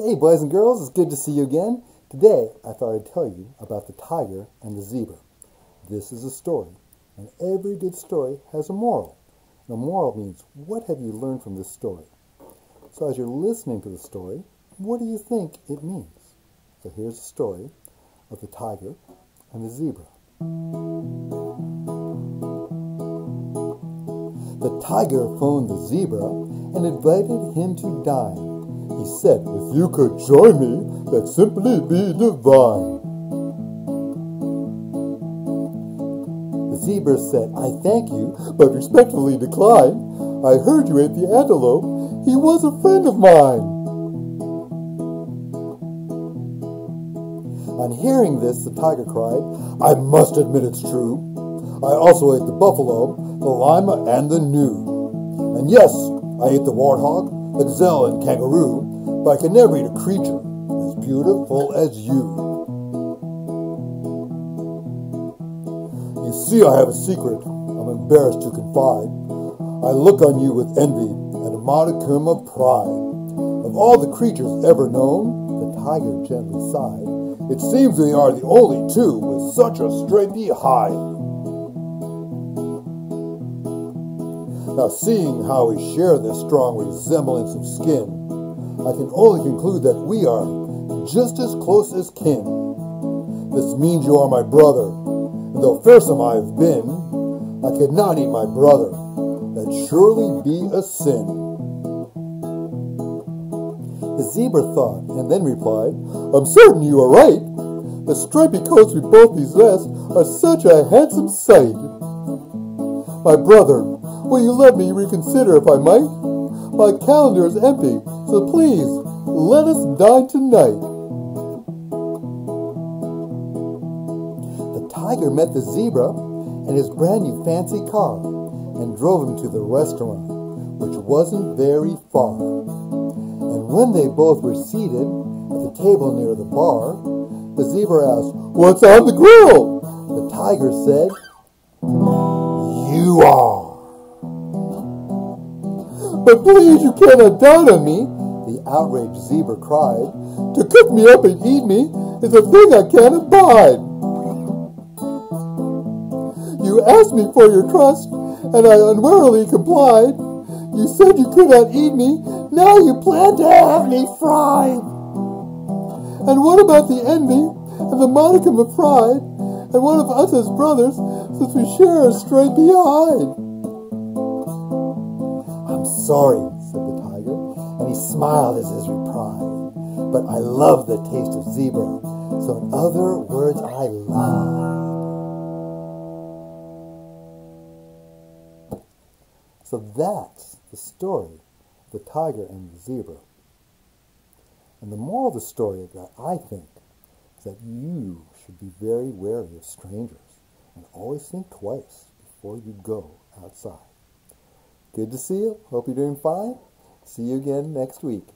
Hey, boys and girls, it's good to see you again. Today, I thought I'd tell you about the tiger and the zebra. This is a story, and every good story has a moral. The moral means, what have you learned from this story? So as you're listening to the story, what do you think it means? So here's the story of the tiger and the zebra. The tiger phoned the zebra and invited him to dine. Said, If you could join me, that'd simply be divine. The zebra said, I thank you, but respectfully decline. I heard you ate the antelope. He was a friend of mine. On hearing this, the tiger cried, I must admit it's true. I also ate the buffalo, the lima, and the gnu. And yes, I ate the warthog, the gazelle, and kangaroo, but I can never eat a creature as beautiful as you. You see, I have a secret I'm embarrassed to confide. I look on you with envy and a modicum of pride. Of all the creatures ever known, the tiger gently sighed. It seems we are the only two with such a stripy hide. Now, seeing how we share this strong resemblance of skin, I can only conclude that we are just as close as kin. This means you are my brother, and though fearsome I have been, I could not eat my brother. That'd surely be a sin. The zebra thought, and then replied, I'm certain you are right. The stripy coats we both possess are such a handsome sight. My brother, will you let me reconsider if I might? My calendar is empty, so please, let us dine tonight. The tiger met the zebra in his brand new fancy car and drove him to the restaurant, which wasn't very far. And when they both were seated at the table near the bar, the zebra asked, What's on the grill? The tiger said, You are. But please, you cannot dine on me, outraged zebra cried. To cook me up and eat me is a thing I can't abide. You asked me for your trust, and I unwarily complied. You said you could not eat me, now you plan to have me fried. And what about the envy and the modicum of pride, and one of us as brothers, since we share a stripy behind? I'm sorry, he smiled as his reply. But I love the taste of zebra, so in other words, I lied. So that's the story of the tiger and the zebra. And the moral of the story that I think is that you should be very wary of strangers and always think twice before you go outside. Good to see you. Hope you're doing fine. See you again next week.